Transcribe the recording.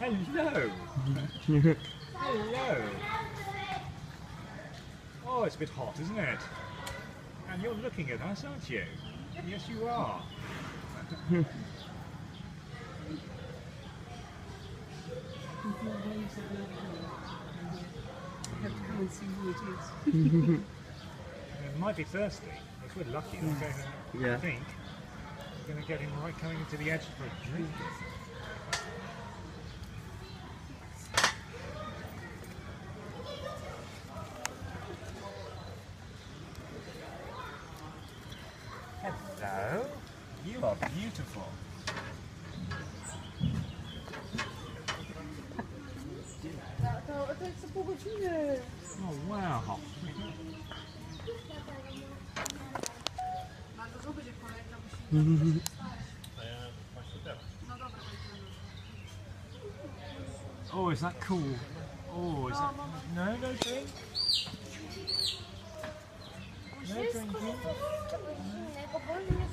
Hello. Hello. Oh, it's a bit hot, isn't it? And you're looking at us, aren't you? Yes, you are. I have to come and see who it might be thirsty. If we're lucky, we're going to, I think, we're going to get him right coming into the edge for a drink. Hello. You are beautiful. Oh, wow. Musimy... Oh, is that cool? Oh, is that... No, no drink? No drinking? Wszystko, 我不是